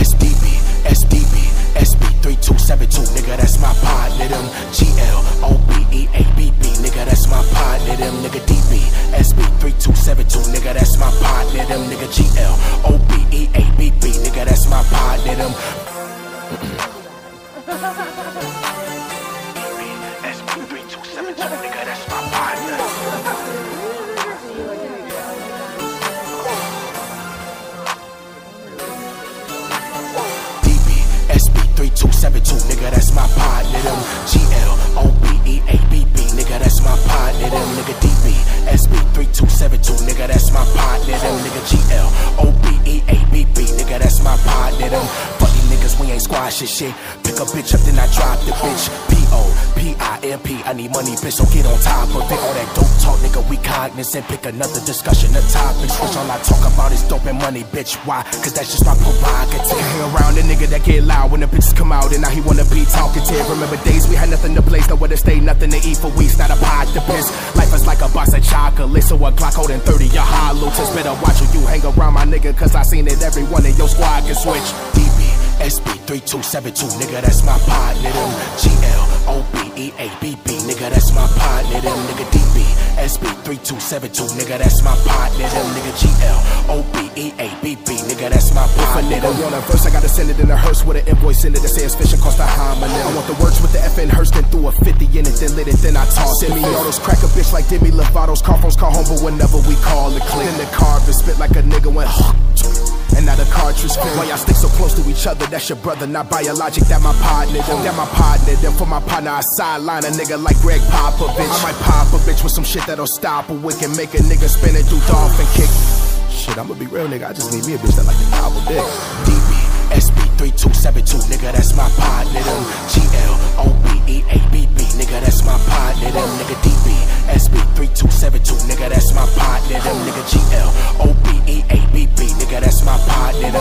SDB, SDB, SB3272, nigga, that's my partner, them. GL, OBEABB, nigga, that's my partner, them. Nigga, DB, SB3272, nigga, that's my partner, them. Nigga, GL, OBEABB, nigga, that's my partner, them. SB3272, nigga, that's my partner, them. GL, OBEABB, nigga, that's my partner, them. Nigga, DB, SB3272, nigga, that's my partner, them. Nigga, GL, OBEABB, nigga, that's my partner, them. We ain't squashing shit. Pick a bitch up, then I drop the bitch. I need money, bitch, so get on top of it. All that dope talk, nigga, we cognizant. Pick another discussion, the topics. Which all I talk about is dope and money, bitch. Why? Cause that's just my prerogative. Hang around a nigga that get loud when the bitches come out, and now he wanna be talkative. Remember days we had nothing to place, nowhere to stay, nothing to eat for weeks, not a pot to piss. Life is like a box of chocolate, so a Glock holding 30, your hollow. Just better watch who you hang around, my nigga, cause I seen it every one of your squad can switch. DB, SB3272, nigga, that's my partner, them. GL, OBEABB, nigga, that's my partner, them. Nigga, DB, SB3272, nigga, that's my partner, them. Nigga, GL, OBEABB, nigga, that's my If a partner, nigga them. want a verse, I gotta send it in a hearse with an invoice in it that says fishing cost a homonym. I want the words with the F and hearse, then threw a 50 in it, then lit it, then I toss it. Semi-autos crack a bitch like Demi Lovato's car phones call home, but whenever we call it click. Then the carver spit like a nigga went and now the cartridge. Why y'all stick so close to each other? That's your brother, not biologic. That my partner, them. That my partner, them. For my partner, I sideline a nigga like Gregg Popovich. I might pop a bitch with some shit that'll stop a wick and make a nigga spin it through dolphin kick. Shit, I'ma be real, nigga. I just need me a bitch that like to gobble dick. DB, SB3272, nigga, that's my partner, them. GL, OBEABB, nigga, that's my partner, them. Nigga, DB, SB3272, nigga, that's my partner, them. Nigga, GL, nigga, that's my partner.